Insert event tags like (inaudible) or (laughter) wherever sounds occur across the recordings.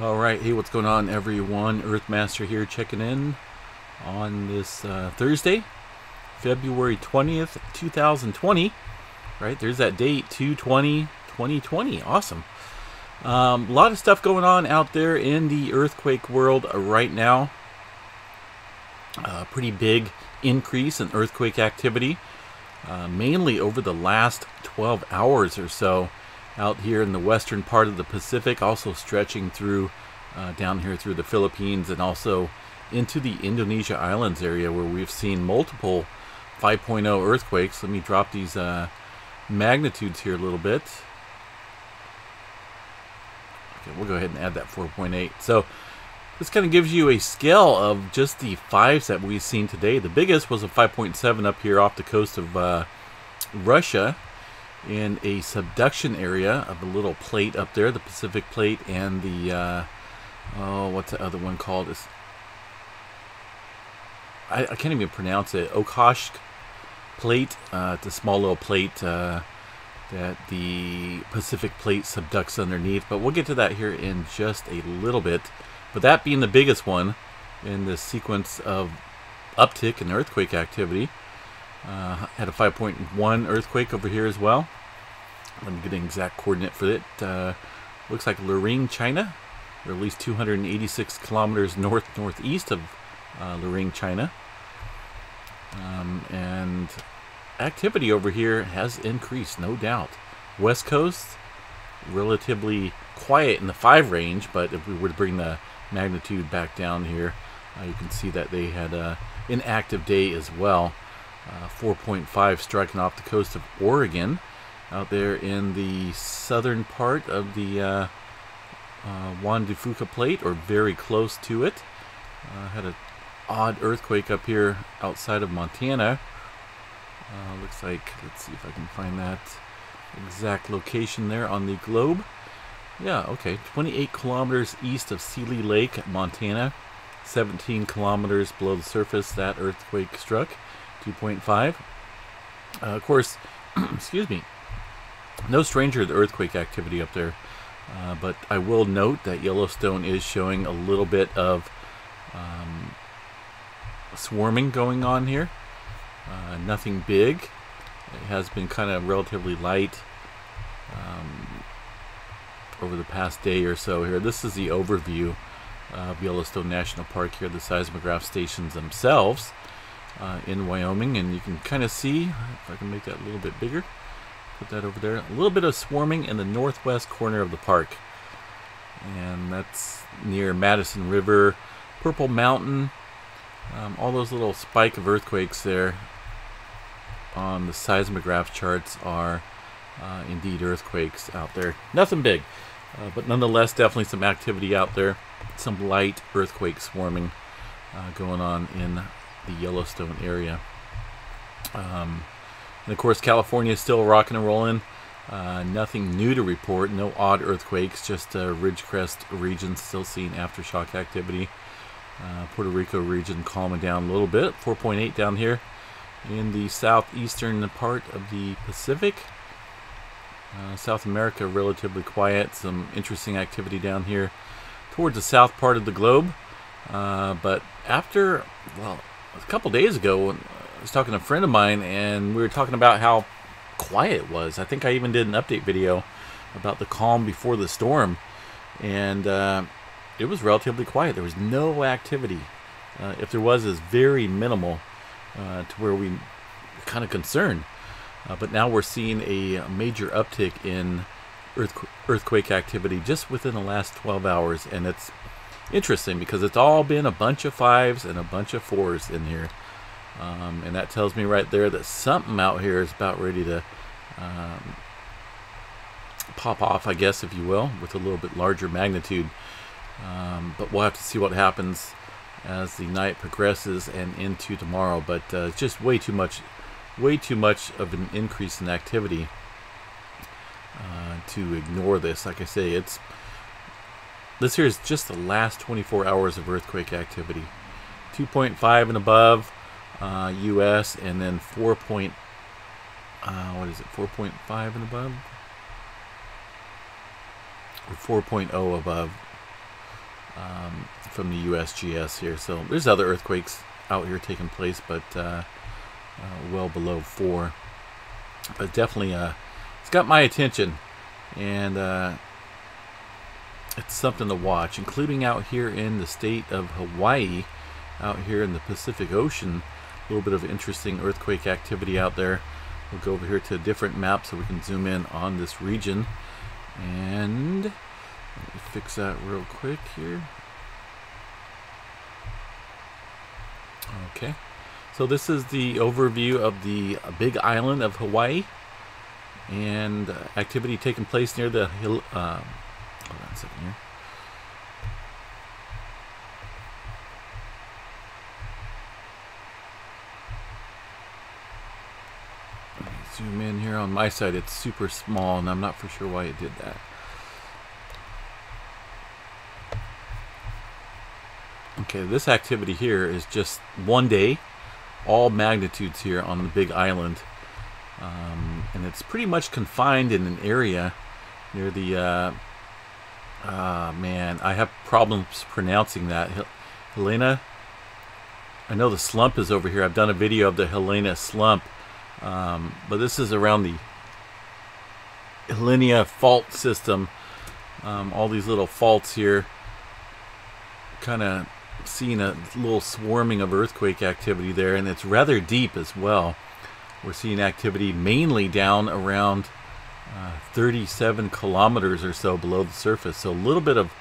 All right, hey, what's going on, everyone? Earthmaster here, checking in on this uh, Thursday, February 20th, 2020. Right, there's that date, 220 2020. Awesome. Um, a lot of stuff going on out there in the earthquake world right now. Uh, pretty big increase in earthquake activity, uh, mainly over the last 12 hours or so out here in the western part of the Pacific, also stretching through uh, down here through the Philippines and also into the Indonesia Islands area where we've seen multiple 5.0 earthquakes. Let me drop these uh, magnitudes here a little bit. Okay, we'll go ahead and add that 4.8. So this kind of gives you a scale of just the fives that we've seen today. The biggest was a 5.7 up here off the coast of uh, Russia in a subduction area of a little plate up there, the Pacific plate and the, uh, oh, what's the other one called? It's, I, I can't even pronounce it. Okhotsk plate. Uh, it's a small little plate uh, that the Pacific plate subducts underneath. But we'll get to that here in just a little bit. But that being the biggest one in the sequence of uptick in earthquake activity. Uh, had a 5.1 earthquake over here as well. Let me get an exact coordinate for it. Uh, looks like Luring, China, or at least 286 kilometers north northeast of uh, Luring, China. Um, and activity over here has increased, no doubt. West Coast, relatively quiet in the 5 range, but if we were to bring the magnitude back down here, uh, you can see that they had an inactive day as well. Uh, 4.5 striking off the coast of Oregon, out there in the southern part of the uh, uh, Juan de Fuca plate, or very close to it. Uh, had an odd earthquake up here outside of Montana. Uh, looks like, let's see if I can find that exact location there on the globe. Yeah, okay, 28 kilometers east of Seeley Lake, Montana. 17 kilometers below the surface, that earthquake struck. 2.5. Uh, of course, (clears throat) excuse me, no stranger to earthquake activity up there. Uh, but I will note that Yellowstone is showing a little bit of um, swarming going on here. Uh, nothing big. It has been kind of relatively light um, over the past day or so here. This is the overview of Yellowstone National Park here, the seismograph stations themselves uh, in Wyoming. And you can kind of see, if I can make that a little bit bigger, put that over there, a little bit of swarming in the northwest corner of the park. And that's near Madison River, Purple Mountain, um, all those little spike of earthquakes there on the seismograph charts are uh, indeed earthquakes out there. Nothing big, uh, but nonetheless, definitely some activity out there. Some light earthquake swarming uh, going on in the Yellowstone area. Um, and of course, California is still rocking and rolling. Uh, nothing new to report. No odd earthquakes. Just uh, Ridgecrest region still seeing aftershock activity. Uh, Puerto Rico region calming down a little bit. 4.8 down here in the southeastern part of the Pacific. Uh, South America relatively quiet. Some interesting activity down here towards the south part of the globe. Uh, but after, well, a couple days ago, I was talking to a friend of mine, and we were talking about how quiet it was. I think I even did an update video about the calm before the storm, and uh, it was relatively quiet. There was no activity. Uh, if there was, is very minimal uh, to where we kind of concerned. Uh, but now we're seeing a major uptick in earthqu earthquake activity just within the last 12 hours, and it's interesting because it's all been a bunch of fives and a bunch of fours in here. Um, and that tells me right there that something out here is about ready to um, pop off, I guess, if you will, with a little bit larger magnitude. Um, but we'll have to see what happens as the night progresses and into tomorrow. But uh, just way too much, way too much of an increase in activity uh, to ignore this. Like I say, it's this here is just the last 24 hours of earthquake activity. 2.5 and above uh, U.S. and then 4. Point, uh, what is it? 4.5 and above, or 4.0 above um, from the USGS here. So there's other earthquakes out here taking place, but uh, uh, well below four. But definitely, uh, it's got my attention, and uh, it's something to watch, including out here in the state of Hawaii, out here in the Pacific Ocean. A little bit of interesting earthquake activity out there. We'll go over here to a different map so we can zoom in on this region. And let me fix that real quick here. Okay. So this is the overview of the big island of Hawaii and uh, activity taking place near the hill. Uh, Hold on a second here. zoom in here on my side. It's super small, and I'm not for sure why it did that. Okay, this activity here is just one day, all magnitudes here on the big island. Um, and it's pretty much confined in an area near the, uh, uh, man, I have problems pronouncing that. Hilina, I know the slump is over here. I've done a video of the Hilina slump, um, but this is around the Hilina fault system. Um, all these little faults here kind of seeing a little swarming of earthquake activity there, and it's rather deep as well. We're seeing activity mainly down around uh, 37 kilometers or so below the surface. So a little bit of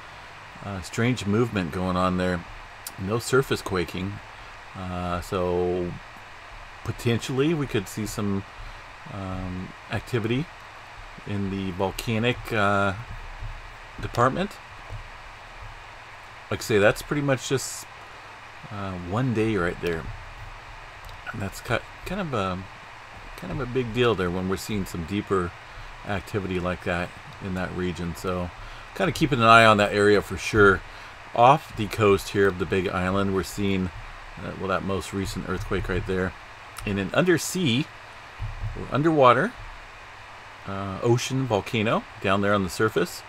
uh, strange movement going on there. No surface quaking. Uh, so potentially we could see some um, activity in the volcanic uh, department like I say, that's pretty much just uh, one day right there. And that's kind of a kind of a big deal there when we're seeing some deeper activity like that in that region. So kind of keeping an eye on that area for sure. Off the coast here of the Big Island, we're seeing uh, well that most recent earthquake right there. In an undersea or underwater uh, ocean volcano down there on the surface.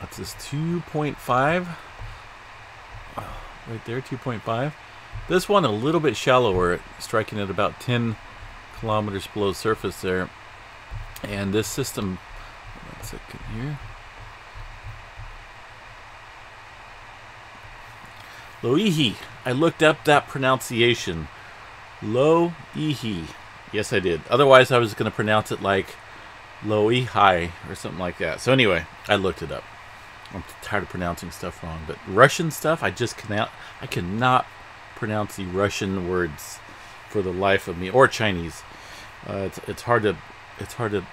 That's this 2.5. Right there, 2.5. This one a little bit shallower, striking at about 10 kilometers below surface there. And this system, one second here. Loihi. I looked up that pronunciation. Loihi. Yes, I did. Otherwise, I was going to pronounce it like Loihi or something like that. So anyway, I looked it up. I'm tired of pronouncing stuff wrong, but Russian stuff, I just cannot, I cannot pronounce the Russian words for the life of me, or Chinese. Uh, it's, it's hard to, it's hard to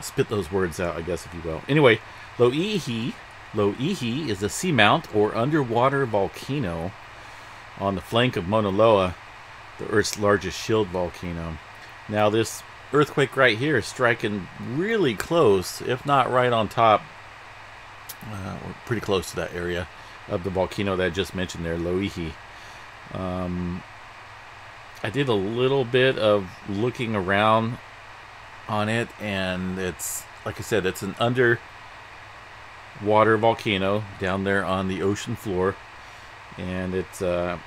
spit those words out, I guess, if you will. Anyway, Loihi, Loihi is a seamount or underwater volcano on the flank of Mauna Loa, the Earth's largest shield volcano. Now, this earthquake right here is striking really close, if not right on top uh, we're pretty close to that area of the volcano that I just mentioned there, Loihi. Um, I did a little bit of looking around on it, and it's like I said, it's an underwater volcano down there on the ocean floor, and it's. Uh,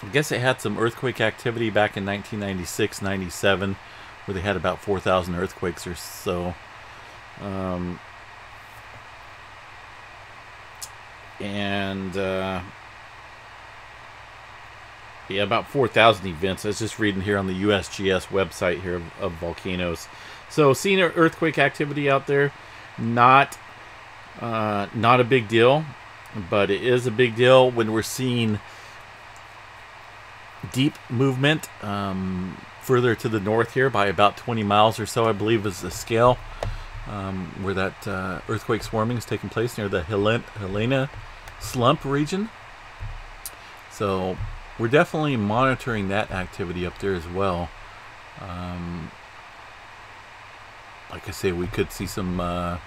I guess it had some earthquake activity back in 1996, 97, where they had about 4,000 earthquakes or so. Um, and uh, yeah, about 4,000 events. I was just reading here on the USGS website here of, of volcanoes. So seeing earthquake activity out there, not uh, not a big deal, but it is a big deal when we're seeing deep movement um, further to the north here by about 20 miles or so, I believe is the scale um, where that uh, earthquake swarming is taking place near the Hilina slump region. So we're definitely monitoring that activity up there as well. Um, like I say, we could see some uh,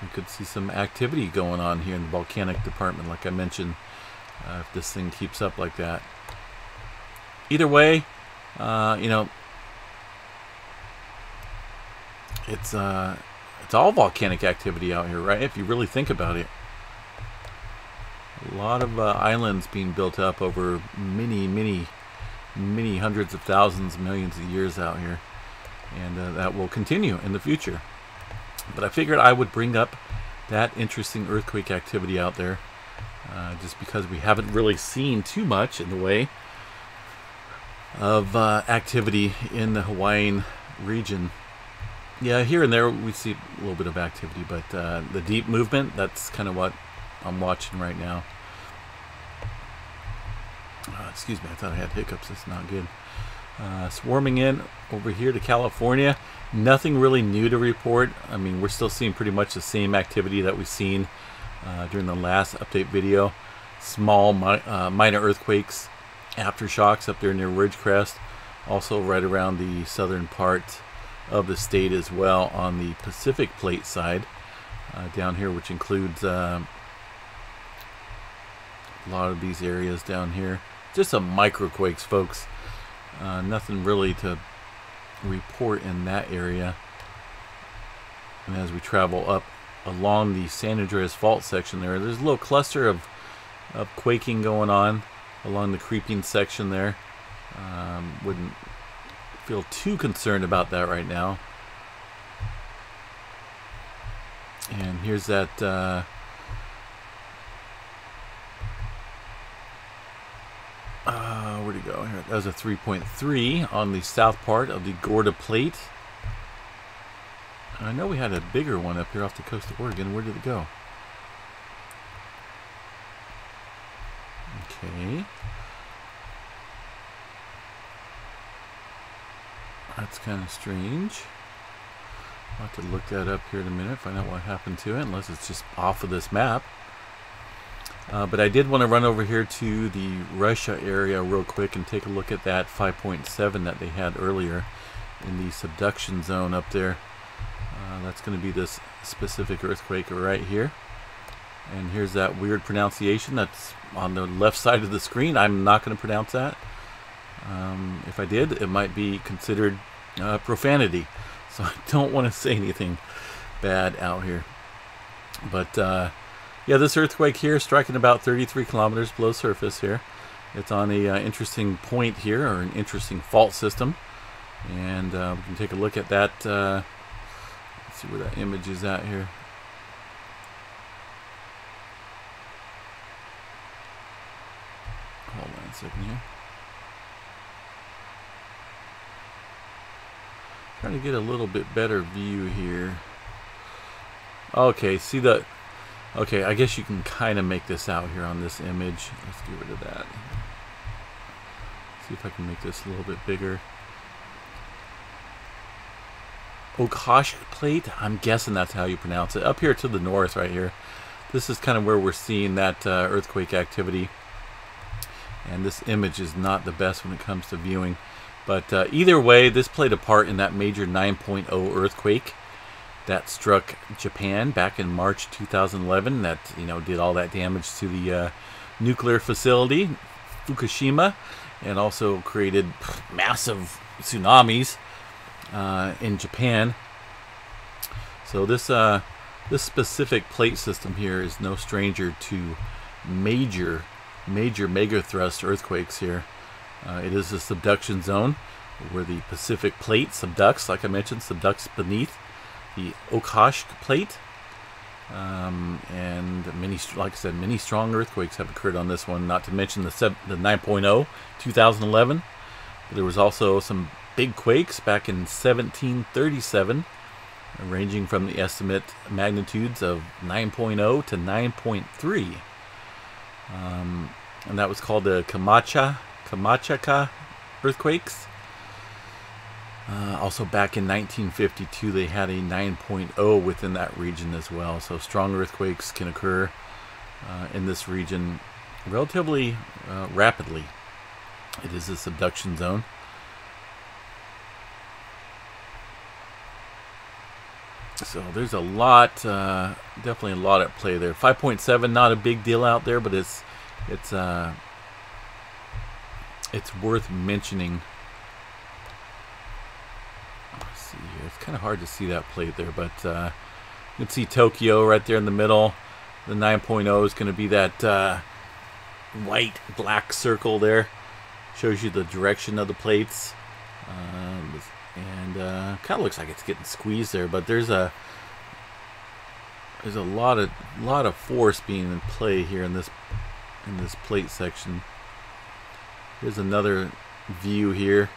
we could see some activity going on here in the volcanic department, like I mentioned, uh, if this thing keeps up like that. Either way, uh, you know, it's uh, it's all volcanic activity out here, right? If you really think about it. A lot of uh, islands being built up over many, many, many hundreds of thousands, millions of years out here. And uh, that will continue in the future. But I figured I would bring up that interesting earthquake activity out there. Uh, just because we haven't really seen too much in the way of uh, activity in the Hawaiian region. Yeah, here and there we see a little bit of activity, but uh, the deep movement, that's kind of what I'm watching right now. Uh, excuse me, I thought I had hiccups. That's not good. Uh, swarming in over here to California. Nothing really new to report. I mean, we're still seeing pretty much the same activity that we've seen uh, during the last update video. Small mi uh, minor earthquakes, aftershocks up there near Ridgecrest. Also right around the southern part of the state as well on the Pacific Plate side. Uh, down here, which includes uh, a lot of these areas down here. Just some microquakes, folks. Uh, nothing really to report in that area. And as we travel up along the San Andreas Fault section there, there's a little cluster of, of quaking going on along the creeping section there. Um, wouldn't feel too concerned about that right now. And here's that uh, uh, where'd it go? Here, that was a 3.3 on the south part of the Gorda Plate. I know we had a bigger one up here off the coast of Oregon. Where did it go? Okay. That's kind of strange. I'll have to look that up here in a minute, find out what happened to it, unless it's just off of this map. Uh, but I did want to run over here to the Russia area real quick and take a look at that 5.7 that they had earlier in the subduction zone up there. Uh, that's going to be this specific earthquake right here. And here's that weird pronunciation that's on the left (laughs) side of the screen. I'm not going to pronounce that. Um, if I did, it might be considered uh, profanity. (laughs) So I don't want to say anything bad out here. But uh, yeah, this earthquake here striking about 33 kilometers below surface here. It's on a uh, interesting point here, or an interesting fault system. And uh, we can take a look at that. Uh, let's see where that image is at here. Hold on a second here. Trying to get a little bit better view here. Okay, see the... Okay, I guess you can kind of make this out here on this image. Let's get rid of that. See if I can make this a little bit bigger. Okosh plate? I'm guessing that's how you pronounce it. Up here to the north right here. This is kind of where we're seeing that uh, earthquake activity. And this image is not the best when it comes to viewing. But uh, either way, this played a part in that major 9.0 earthquake that struck Japan back in March 2011. That you know did all that damage to the uh, nuclear facility, Fukushima, and also created massive tsunamis uh, in Japan. So this uh, this specific plate system here is no stranger to major, major megathrust earthquakes here. Uh, it is a subduction zone where the Pacific plate subducts, like I mentioned, subducts beneath the Okhotsk plate. Um, and many, like I said, many strong earthquakes have occurred on this one. Not to mention the the 9.0 2011. But there was also some big quakes back in 1737, ranging from the estimate magnitudes of 9.0 to 9.3. Um, and that was called the Kamacha Kamachaka earthquakes. Uh, also, back in 1952, they had a 9.0 within that region as well. So, strong earthquakes can occur uh, in this region relatively uh, rapidly. It is a subduction zone. So there's a lot, uh, definitely a lot at play there. 5.7, not a big deal out there, but it's it's uh, it's worth mentioning. Let's see here. It's kind of hard to see that plate there, but uh, You can see Tokyo right there in the middle. The 9.0 is going to be that uh, white black circle there. Shows you the direction of the plates. Um, and uh, kind of looks like it's getting squeezed there, but there's a there's a lot of lot of force being in play here in this in this plate section. Here's another view here.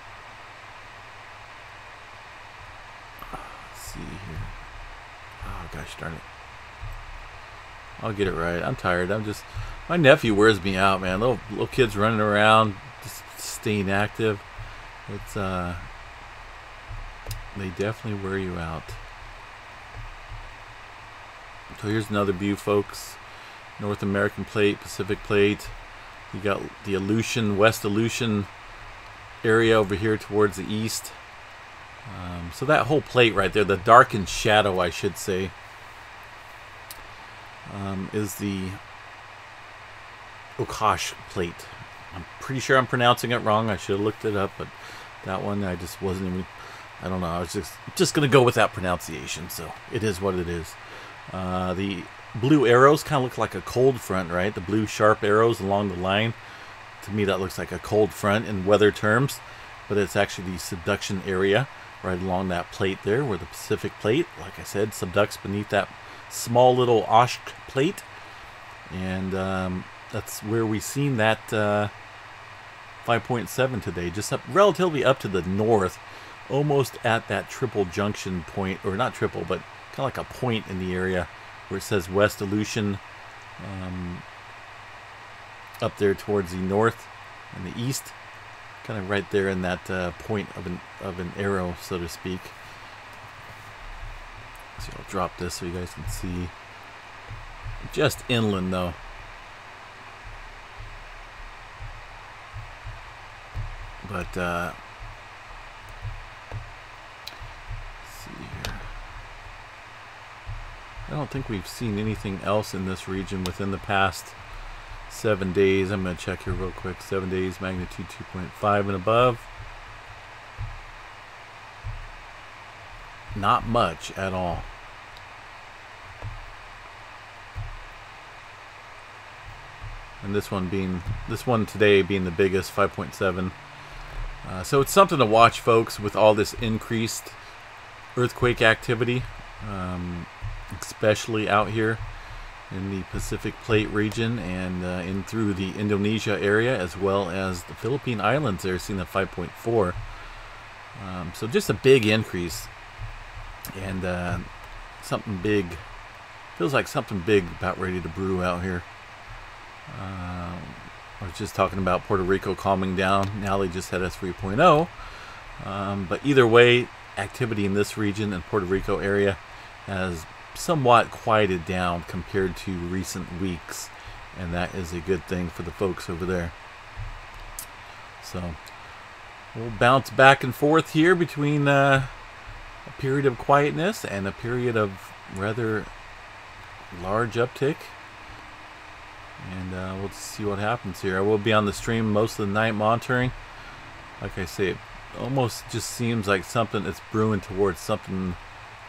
Let's see here. Oh gosh darn it. I'll get it right. I'm tired. I'm just my nephew wears me out, man. Little little kids running around, just staying active. It's uh they definitely wear you out. So here's another view, folks. North American plate, Pacific plate. You got the Aleutian, West Aleutian area over here towards the east. Um, so that whole plate right there, the darkened shadow, I should say, um, is the Okhotsk plate. I'm pretty sure I'm pronouncing it wrong. I should have looked it up, but that one I just wasn't even. I don't know. I was just just gonna go with that pronunciation. So it is what it is. Uh, the blue arrows kind of look like a cold front, right? The blue sharp arrows along the line. To me, that looks like a cold front in weather terms, but it's actually the subduction area right along that plate there, where the Pacific plate, like I said, subducts beneath that small little Oshk plate, and um, that's where we seen that uh, 5.7 today, just up relatively up to the north, almost at that triple junction point, or not triple, but kind of like a point in the area where it says West Aleutian um, up there towards the north and the east kind of right there in that uh, point of an of an arrow so to speak so I'll drop this so you guys can see just inland though but uh, see here. I don't think we've seen anything else in this region within the past seven days. I'm going to check here real quick. Seven days, magnitude 2.5 and above. Not much at all. And this one being, this one today being the biggest, 5.7. Uh, so it's something to watch, folks, with all this increased earthquake activity. Um, especially out here in the Pacific Plate region and uh, in through the Indonesia area as well as the Philippine Islands there seeing the 5.4 um, so just a big increase and uh, something big. Feels like something big about ready to brew out here. Uh, I was just talking about Puerto Rico calming down. Now they just had a 3.0 um, but either way activity in this region and Puerto Rico area has somewhat quieted down compared to recent weeks, and that is a good thing for the folks over there. So we'll bounce back and forth here between uh, period of quietness and a period of rather large uptick. And uh, we'll see what happens here. I will be on the stream most of the night monitoring. Like I say, it almost just seems like something that's brewing towards something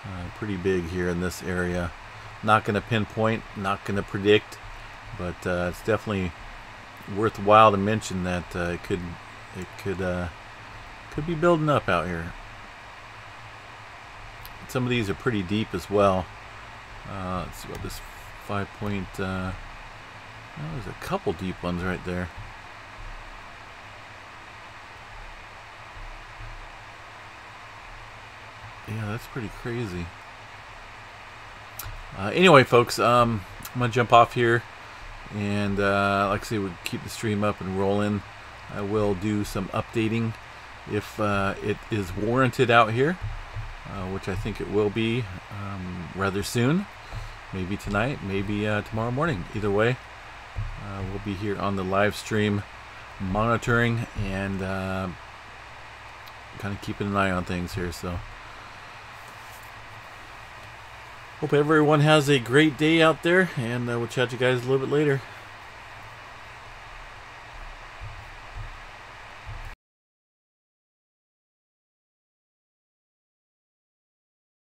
uh, pretty big here in this area. Not going to pinpoint, not going to predict, but uh, it's definitely worthwhile to mention that uh, it could it could uh, could be building up out here. Some of these are pretty deep as well. Uh, let's see what this five point. Uh, well, there's a couple deep ones right there. Yeah, that's pretty crazy. Uh, anyway, folks, um, I'm to jump off here. And uh, like I say, we'll keep the stream up and rolling. I will do some updating if uh, it is warranted out here, uh, which I think it will be um, rather soon. Maybe tonight, maybe uh, tomorrow morning. Either way, uh, we'll be here on the live stream monitoring and kind of keeping an eye on things here. So. Hope everyone has a great day out there, and uh, we'll chat you guys a little bit later.